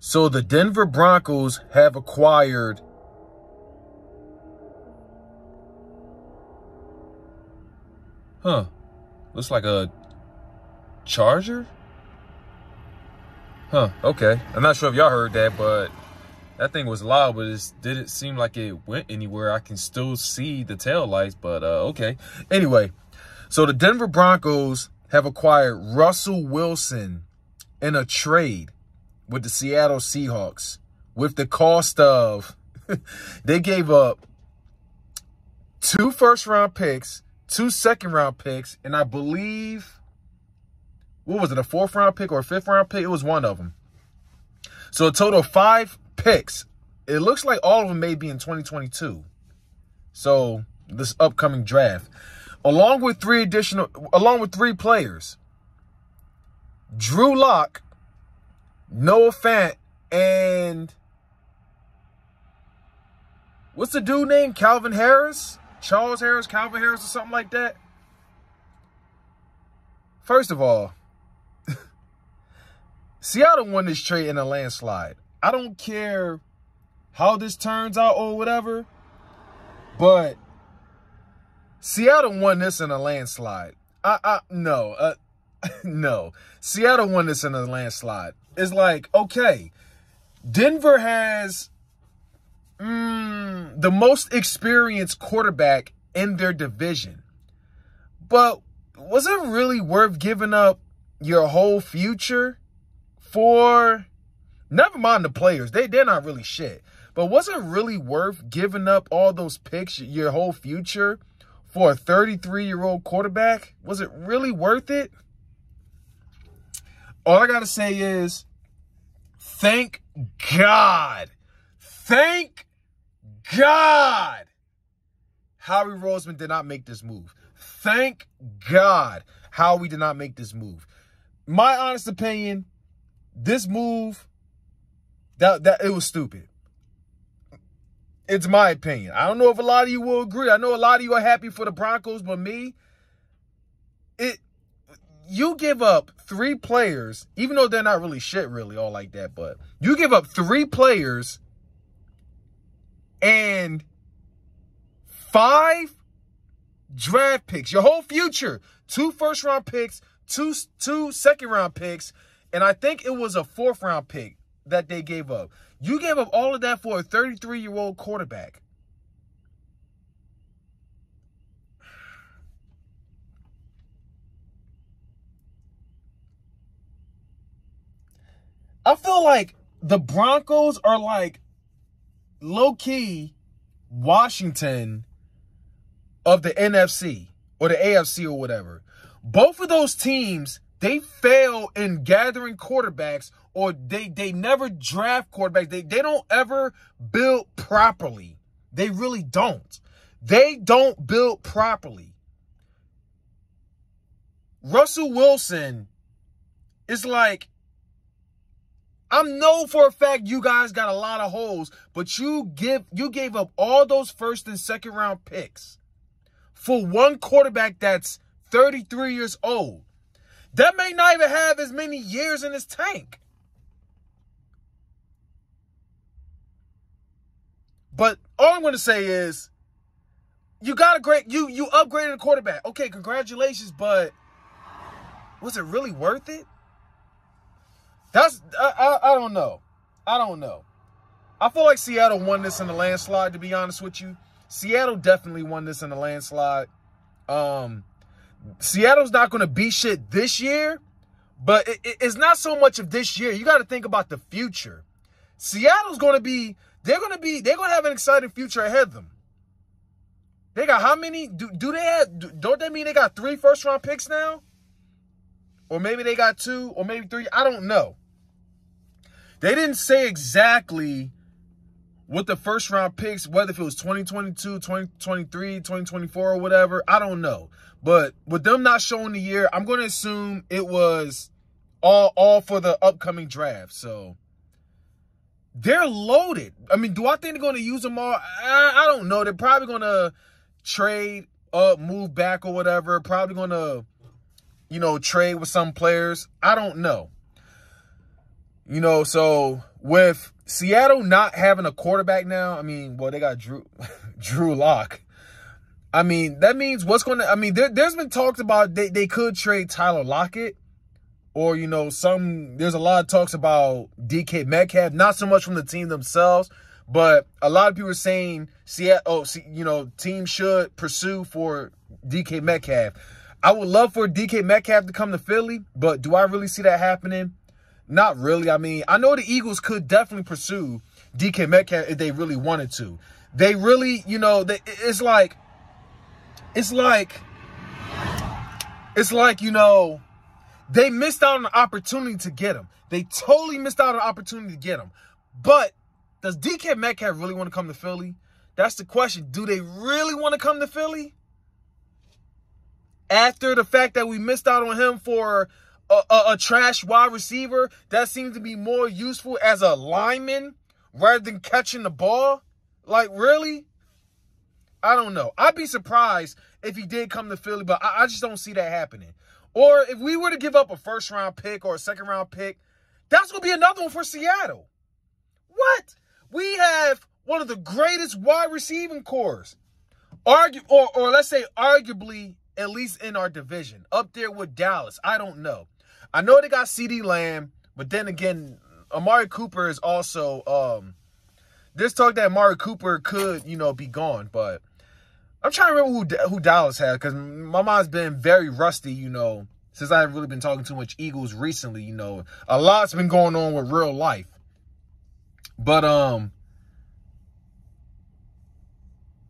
So the Denver Broncos have acquired Huh. Looks like a charger? Huh, okay. I'm not sure if y'all heard that, but that thing was loud, but it didn't seem like it went anywhere. I can still see the tail lights, but uh, okay. Anyway, so the Denver Broncos have acquired Russell Wilson in a trade with the Seattle Seahawks with the cost of, they gave up two first round picks, two second round picks, and I believe, what was it, a fourth round pick or a fifth round pick? It was one of them. So a total of five picks. It looks like all of them may be in 2022. So this upcoming draft. Along with three additional, along with three players. Drew Lock, Noah Fant, and what's the dude name? Calvin Harris? Charles Harris, Calvin Harris, or something like that? First of all, Seattle won this trade in a landslide. I don't care how this turns out or whatever, but Seattle won this in a landslide. I, I no, uh, no. Seattle won this in a landslide. It's like, okay, Denver has mm, the most experienced quarterback in their division. But was it really worth giving up your whole future for never mind the players. They they're not really shit. But was it really worth giving up all those picks, your whole future for a 33-year-old quarterback? Was it really worth it? All I got to say is thank God. Thank God. Howie Roseman did not make this move. Thank God Howie did not make this move. My honest opinion, this move, that that it was stupid. It's my opinion. I don't know if a lot of you will agree. I know a lot of you are happy for the Broncos, but me, it you give up three players, even though they're not really shit, really, all like that, but you give up three players and five draft picks, your whole future, two first round picks, two two second round picks, and I think it was a fourth round pick that they gave up. You gave up all of that for a 33 year old quarterback. I feel like the Broncos are like low key Washington of the NFC or the AFC or whatever. Both of those teams they fail in gathering quarterbacks or they they never draft quarterbacks. They they don't ever build properly. They really don't. They don't build properly. Russell Wilson is like I know for a fact you guys got a lot of holes, but you give you gave up all those first and second round picks for one quarterback that's 33 years old. That may not even have as many years in his tank. But all I'm going to say is, you got a great you you upgraded a quarterback. Okay, congratulations, but was it really worth it? That's I, I I don't know. I don't know. I feel like Seattle won this in a landslide. To be honest with you, Seattle definitely won this in a landslide. Um, Seattle's not going to be shit this year, but it, it, it's not so much of this year. You got to think about the future. Seattle's going to be, they're going to be, they're going to have an exciting future ahead of them. They got how many? Do, do they have, do, don't they mean they got three first round picks now? Or maybe they got two, or maybe three. I don't know. They didn't say exactly what the first round picks, whether if it was 2022, 2023, 2024, or whatever. I don't know. But with them not showing the year, I'm going to assume it was all all for the upcoming draft. So they're loaded. I mean, do I think they're going to use them all? I, I don't know. They're probably going to trade up, move back or whatever. Probably going to, you know, trade with some players. I don't know. You know, so with Seattle not having a quarterback now, I mean, well, they got Drew Drew Lock. I mean, that means what's going to, I mean, there, has been talked about they, they could trade Tyler Lockett or, you know, some, there's a lot of talks about DK Metcalf, not so much from the team themselves, but a lot of people are saying, Seattle, oh, you know, team should pursue for DK Metcalf. I would love for DK Metcalf to come to Philly, but do I really see that happening? Not really. I mean, I know the Eagles could definitely pursue DK Metcalf if they really wanted to. They really, you know, they, it's like, it's like, it's like, you know, they missed out on an opportunity to get him. They totally missed out on the opportunity to get him. But does DK Metcalf really want to come to Philly? That's the question. Do they really want to come to Philly? After the fact that we missed out on him for a, a, a trash wide receiver that seems to be more useful as a lineman rather than catching the ball? Like, really? I don't know. I'd be surprised if he did come to Philly, but I, I just don't see that happening. Or if we were to give up a first round pick or a second round pick, that's going to be another one for Seattle. What? We have one of the greatest wide receiving cores. Argue or or let's say arguably at least in our division, up there with Dallas. I don't know. I know they got CeeDee Lamb, but then again, Amari Cooper is also um there's talk that Amari Cooper could, you know, be gone, but I'm trying to remember who who Dallas had because my mind's been very rusty, you know, since I haven't really been talking too much Eagles recently. You know, a lot's been going on with real life. But um,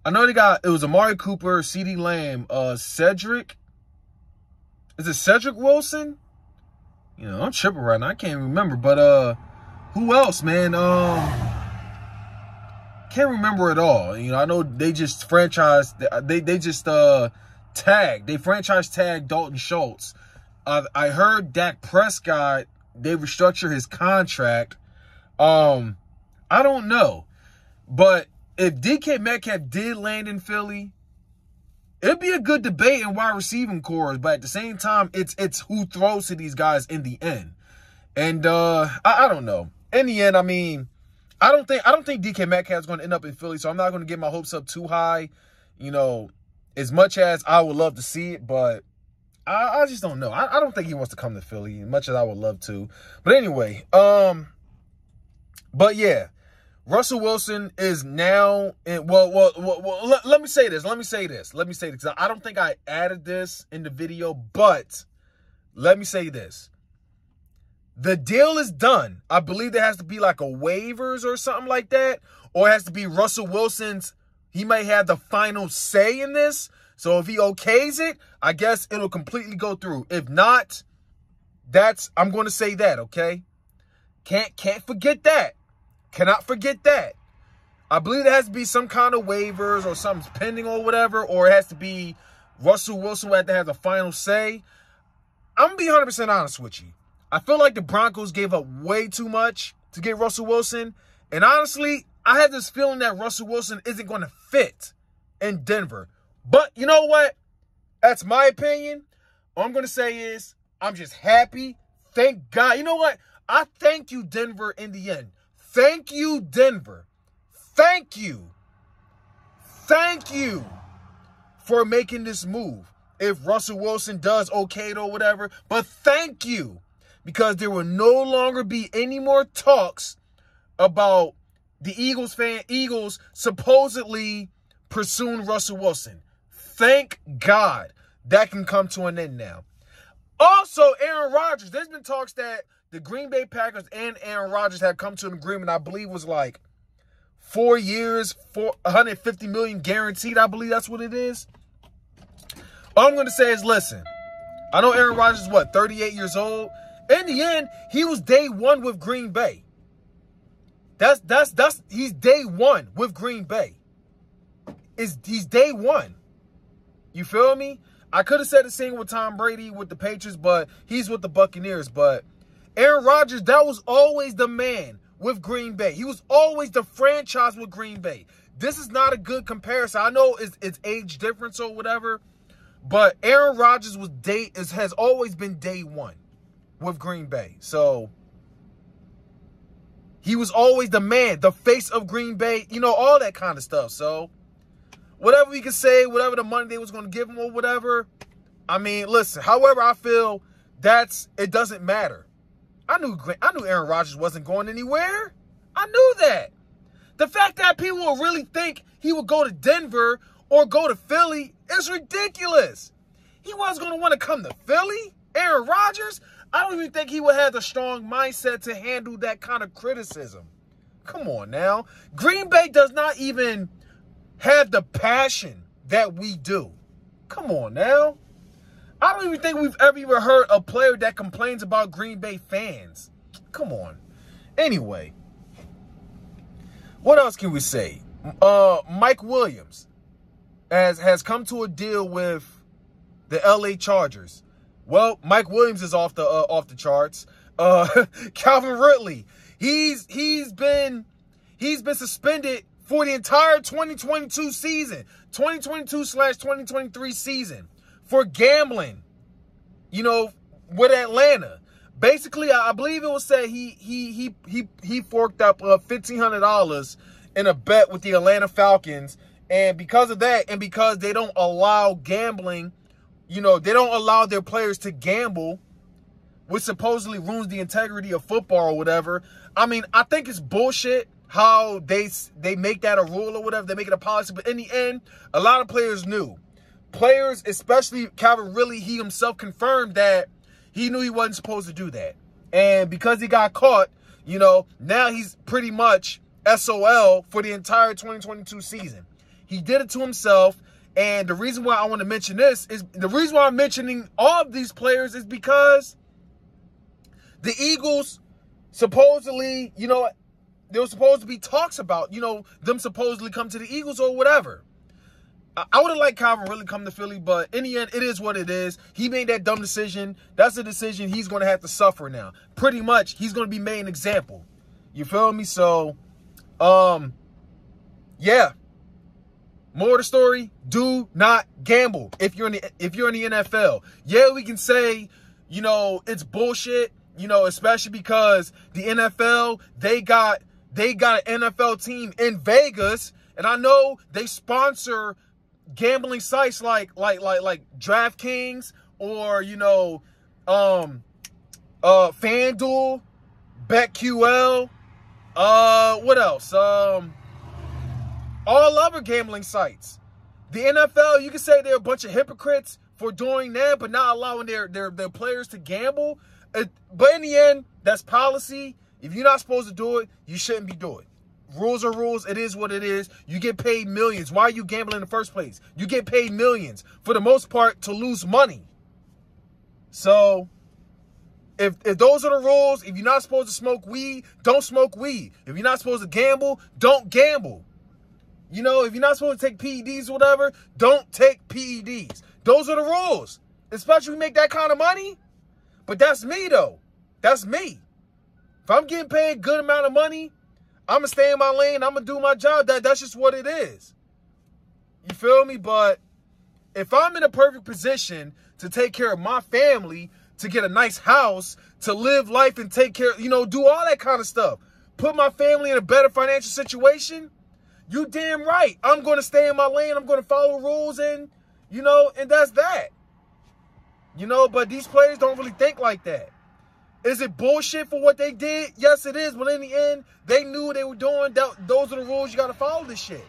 I know they got it was Amari Cooper, CeeDee Lamb, uh, Cedric. Is it Cedric Wilson? You know, I'm tripping right now. I can't remember, but uh, who else, man? Um, can't remember at all. You know, I know they just franchise. They they just uh tag. They franchise tag Dalton Schultz. Uh, I heard Dak Prescott. They restructure his contract. Um, I don't know. But if DK Metcalf did land in Philly, it'd be a good debate in wide receiving cores. But at the same time, it's it's who throws to these guys in the end. And uh I, I don't know. In the end, I mean, I don't think I don't think DK Metcalf is going to end up in Philly, so I'm not going to get my hopes up too high. You know, as much as I would love to see it, but I, I just don't know. I, I don't think he wants to come to Philly, as much as I would love to. But anyway, um, but yeah, Russell Wilson is now in, well, well, well, well let, let, me say this. Let me say this. Let me say this. I don't think I added this in the video, but let me say this. The deal is done. I believe there has to be like a waivers or something like that, or it has to be Russell Wilson's. He may have the final say in this. So if he okays it, I guess it'll completely go through. If not, that's I'm going to say that, okay? Can't can't forget that. Cannot forget that. I believe there has to be some kind of waivers or something's pending or whatever, or it has to be Russell Wilson had to have the final say. I'm gonna be 100% honest with you. I feel like the Broncos gave up way too much to get Russell Wilson. And honestly, I have this feeling that Russell Wilson isn't going to fit in Denver. But you know what? That's my opinion. All I'm going to say is I'm just happy. Thank God. You know what? I thank you, Denver, in the end. Thank you, Denver. Thank you. Thank you for making this move. If Russell Wilson does okay or whatever, but thank you because there will no longer be any more talks about the Eagles fan Eagles supposedly pursuing Russell Wilson. Thank God that can come to an end now. Also, Aaron Rodgers. There's been talks that the Green Bay Packers and Aaron Rodgers had come to an agreement, I believe was like four years, four, 150 million guaranteed. I believe that's what it is. All I'm going to say is listen, I know Aaron Rodgers is what, 38 years old? In the end, he was day one with Green Bay. That's that's that's he's day one with Green Bay. Is he's day one. You feel me? I could have said the same with Tom Brady with the Patriots, but he's with the Buccaneers. But Aaron Rodgers, that was always the man with Green Bay. He was always the franchise with Green Bay. This is not a good comparison. I know it's, it's age difference or whatever, but Aaron Rodgers was day is, has always been day one with Green Bay. So He was always the man, the face of Green Bay, you know, all that kind of stuff. So, whatever we can say, whatever the money they was going to give him or whatever, I mean, listen, however I feel, that's, it doesn't matter. I knew, I knew Aaron Rodgers wasn't going anywhere. I knew that. The fact that people will really think he would go to Denver or go to Philly is ridiculous. He wasn't going to want to come to Philly. Aaron Rodgers, I don't even think he would have the strong mindset to handle that kind of criticism. Come on now. Green Bay does not even have the passion that we do. Come on now. I don't even think we've ever even heard a player that complains about Green Bay fans. Come on. Anyway, what else can we say? Uh, Mike Williams has has come to a deal with the LA Chargers. Well, Mike Williams is off the uh, off the charts. Uh, Calvin Ridley, he's he's been he's been suspended for the entire 2022 season, 2022 slash 2023 season for gambling. You know, with Atlanta. Basically, I believe it was said he he he he he forked up uh, fifteen hundred dollars in a bet with the Atlanta Falcons, and because of that, and because they don't allow gambling you know, they don't allow their players to gamble, which supposedly ruins the integrity of football or whatever. I mean, I think it's bullshit how they they make that a rule or whatever. They make it a policy, but in the end, a lot of players knew. Players, especially Calvin Ridley he himself confirmed that he knew he wasn't supposed to do that. And because he got caught, you know, now he's pretty much SOL for the entire 2022 season. He did it to himself. And the reason why I want to mention this is the reason why I'm mentioning all of these players is because the Eagles supposedly, you know, there was supposed to be talks about, you know, them supposedly come to the Eagles or whatever. I would have liked Calvin Ridley come to Philly, but in the end, it is what it is. He made that dumb decision. That's a decision he's going to have to suffer now. Pretty much, he's going to be made an example. You feel me? So, um, yeah, more of the story, do not gamble if you're in the if you're in the NFL. Yeah, we can say, you know, it's bullshit, you know, especially because the NFL, they got they got an NFL team in Vegas, and I know they sponsor gambling sites like like like like DraftKings or you know um uh FanDuel, BetQL, uh what else? Um all other gambling sites. The NFL, you can say they're a bunch of hypocrites for doing that, but not allowing their, their, their players to gamble. It, but in the end, that's policy. If you're not supposed to do it, you shouldn't be doing it. Rules are rules. It is what it is. You get paid millions. Why are you gambling in the first place? You get paid millions, for the most part, to lose money. So, if, if those are the rules, if you're not supposed to smoke weed, don't smoke weed. If you're not supposed to gamble, don't gamble. You know, if you're not supposed to take PEDs or whatever, don't take PEDs. Those are the rules. Especially make that kind of money. But that's me, though. That's me. If I'm getting paid a good amount of money, I'm to stay in my lane. I'm to do my job. That That's just what it is. You feel me? But if I'm in a perfect position to take care of my family, to get a nice house, to live life and take care, you know, do all that kind of stuff, put my family in a better financial situation, you damn right. I'm to stay in my lane. I'm to follow rules and, you know, and that's that. You know, but these players don't really think like that. Is it bullshit for what they did? Yes, it is. But in the end, they knew what they were doing. That, those are the rules. You got to follow this shit.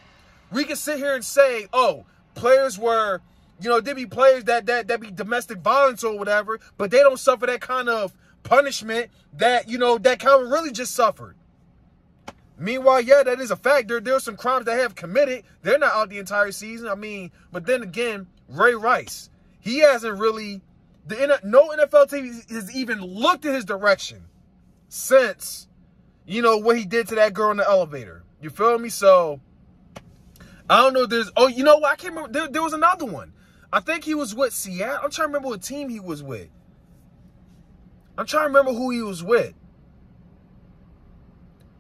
We can sit here and say, oh, players were, you know, there be players that, that, that be domestic violence or whatever, but they don't suffer that kind of punishment that, you know, that Calvin Ridley just suffered. Meanwhile, yeah, that is a fact. There, there are some crimes that have committed. They're not out the entire season. I mean, but then again, Ray Rice, he hasn't really, the no NFL team has even looked at his direction since, you know, what he did to that girl in the elevator. You feel me? So, I don't know. There's, oh, you know what? I can't remember. There, there was another one. I think he was with Seattle. I'm trying to remember what team he was with. I'm trying to remember who he was with.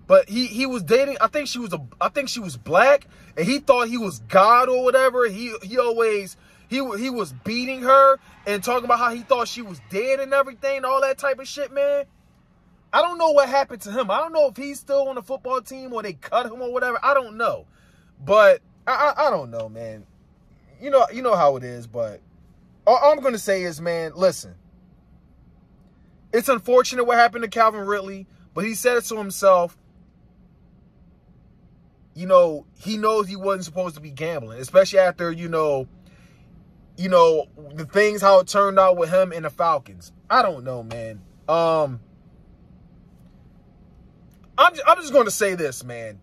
But he he was dating. I think she was a. I think she was black, and he thought he was God or whatever. He he always he he was beating her and talking about how he thought she was dead and everything, all that type of shit, man. I don't know what happened to him. I don't know if he's still on the football team or they cut him or whatever. I don't know. But I, I, I don't know, man. You know, you know how it is, but all, I'm gonna say is, man, listen. It's unfortunate what happened to Calvin Ridley, but he said it to himself. You know, he knows he wasn't supposed to be gambling, especially after, you know, you know, the things how it turned out with him and the Falcons. I don't know, man. Um I'm I'm just going to say this, man.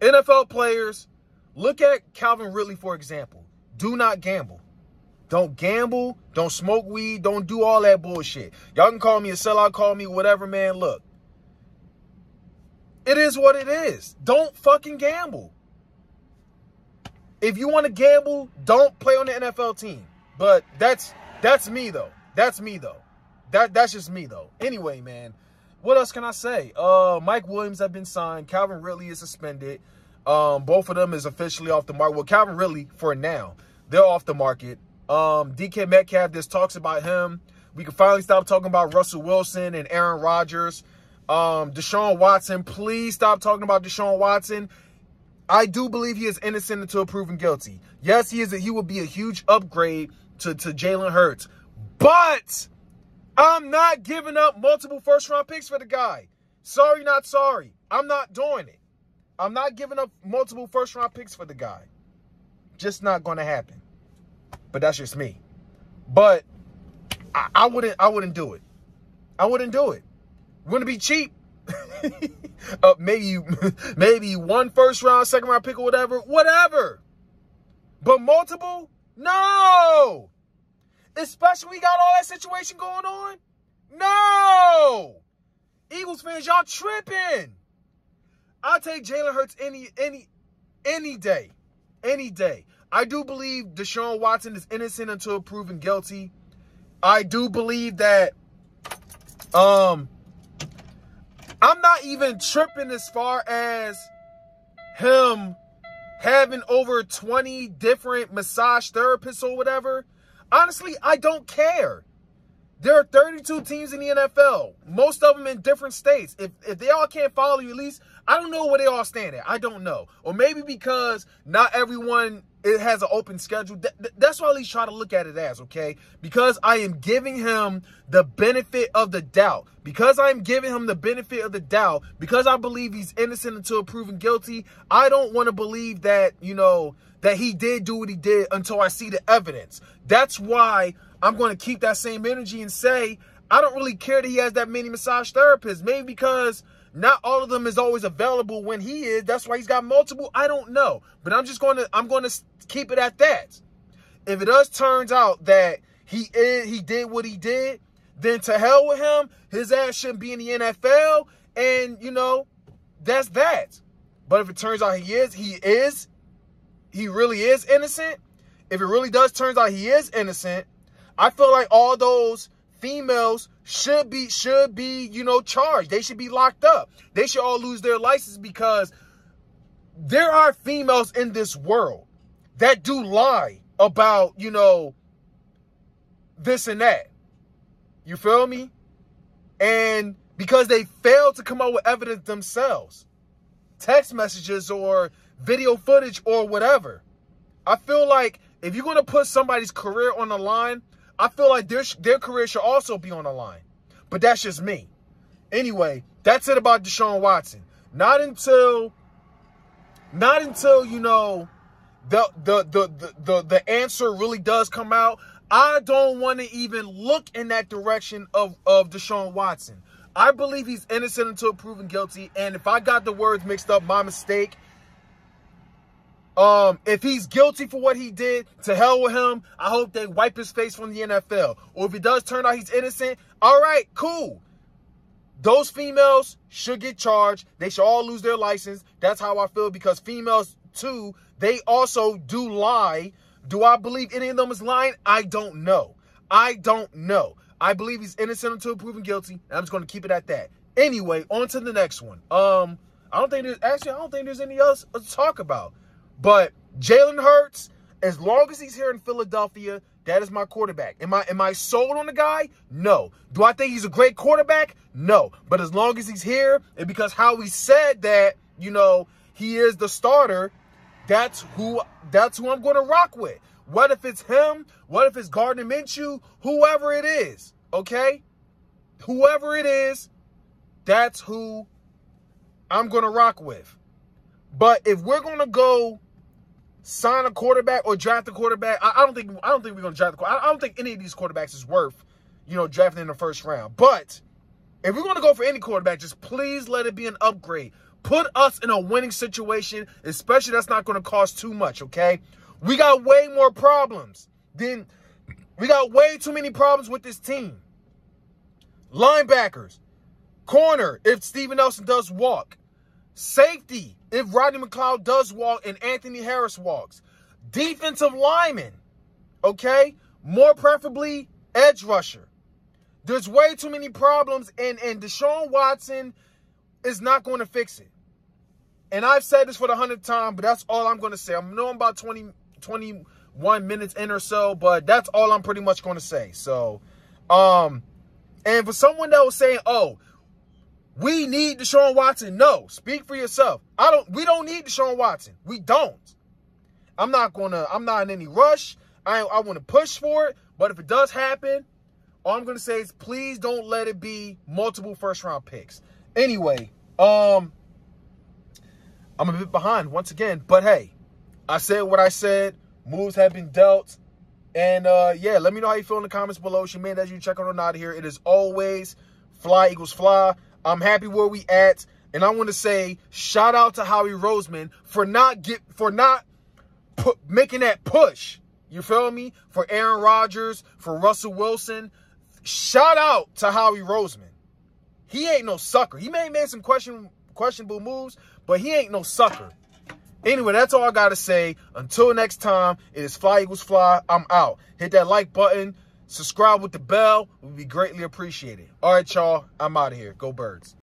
NFL players, look at Calvin Ridley for example. Do not gamble. Don't gamble. Don't smoke weed. Don't do all that bullshit. Y'all can call me a sellout, call me whatever, man. Look, it is what it is. Don't fucking gamble. If you want to gamble, don't play on the NFL team. But that's that's me though. That's me though. That that's just me though. Anyway, man, what else can I say? Uh, Mike Williams have been signed. Calvin Ridley is suspended. Um, both of them is officially off the market. Well, Calvin Ridley for now, they're off the market. Um, DK Metcalf, there's talks about him. We can finally stop talking about Russell Wilson and Aaron Rodgers. Um, Deshaun Watson, please stop talking about Deshaun Watson. I do believe he is innocent until proven guilty. Yes, he is. A, he will be a huge upgrade to, to Jalen Hurts. But I'm not giving up multiple first round picks for the guy. Sorry, not sorry. I'm not doing it. I'm not giving up multiple first round picks for the guy. Just not going to happen. But that's just me. But I, I wouldn't I wouldn't do it. I wouldn't do it. To be cheap. uh, maybe maybe one first round, second round pick or whatever, whatever. But multiple, no. Especially we got all that situation going on. No. Eagles fans, y'all tripping. I'll take Jalen Hurts any any any day, any day. I do believe Deshaun Watson is innocent until proven guilty. I do believe that um I'm not even tripping as far as him having over 20 different massage therapists or whatever. Honestly, I don't care. There are 32 teams in the NFL, most of them in different states. If, if they all can't follow you, at least I don't know where they all stand at. I don't know. Or maybe because not everyone it has an open schedule. That's why I at least try to look at it as, okay? Because I am giving him the benefit of the doubt. Because I'm giving him the benefit of the doubt, because I believe he's innocent until proven guilty, I don't want to believe that, you know, that he did do what he did until I see the evidence. That's why I'm going to keep that same energy and say, I don't really care that he has that many massage therapists. Maybe because not all of them is always available when he is. That's why he's got multiple. I don't know. But I'm just going to I'm going to keep it at that. If it does turns out that he is he did what he did, then to hell with him. His ass shouldn't be in the NFL and you know, that's that. But if it turns out he is, he is he really is innocent. If it really does turns out he is innocent, I feel like all those females should be should be you know charged. They should be locked up. They should all lose their license because there are females in this world that do lie about you know this and that. You feel me? And because they fail to come up with evidence themselves text messages or video footage or whatever i feel like if you're going to put somebody's career on the line I feel like their, their career should also be on the line. But that's just me. Anyway, that's it about Deshaun Watson. Not until, not until, you know, the, the, the, the, the, answer really does come out. I don't want to even look in that direction of, of Deshaun Watson. I believe he's innocent until proven guilty. And if I got the words mixed up, my mistake. Um, if he's guilty for what he did, to hell with him. I hope they wipe his face from the NFL. Or if it does turn out he's innocent, all right, cool. Those females should get charged. They should all lose their license. That's how I feel because females, too, they also do lie. Do I believe any of them is lying? I don't know. I don't know. I believe he's innocent until proven guilty. I'm just going to keep it at that. Anyway, on to the next one. Um, I don't think there's actually I don't think there's any else to talk about. But Jalen Hurts, as long as he's here in Philadelphia, That is my quarterback. Am I am I sold on the guy? No. Do I think he's a great quarterback? No. But as long as he's here, and because how he said that, you know, he is the starter, that's who that's who I'm going to rock with. What if it's him? What if it's Gardner Minshew? Whoever it is, okay? Whoever it is, that's who I'm going to rock with. But if we're going to go sign a quarterback or draft a quarterback, I, I don't think I don't think we're to draft the I, I don't think any of these quarterbacks is worth, you know, drafting in the first round. But if we're to go for any quarterback, just please let it be an upgrade. Put us in a winning situation, especially that's not going to cost too much, okay? We got way more problems than we got way too many problems with this team. Linebackers, corner, if Steven Nelson does walk, safety, if Rodney McLeod does walk and Anthony Harris walks, defensive lineman, okay? More preferably, edge rusher. There's way too many problems, and, and Deshaun Watson is not going to fix it. And I've said this for the hundredth time, but that's all I'm going to say. I know I'm about 20, 21 minutes in or so, but that's all I'm pretty much going to say. So, um, and for someone that was saying, oh, we need Deshaun Watson. No, speak for yourself. I don't, we don't need Deshaun Watson. We don't. I'm not to, I'm not in any rush. I, I want to push for it. But if it does happen, all I'm to say is please don't let it be multiple first round picks. Anyway, um, I'm a bit behind once again, but hey, I said what I said. Moves have been dealt. And uh, yeah, let me know how you feel in the comments below. She made as you check on out here. It is always fly Eagles fly. I'm happy where we at. And I want to say shout out to Howie Roseman for not get for not put, making that push. You feel me? For Aaron Rodgers, for Russell Wilson. Shout out to Howie Roseman. He ain't no sucker. He may have made some question questionable moves, but he ain't no sucker. Anyway, that's all I got to say. Until next time, it is Fly Eagles Fly. I'm out. Hit that like button. Subscribe with the bell. It would be greatly appreciated. All right, y'all. I'm out of here. Go Birds.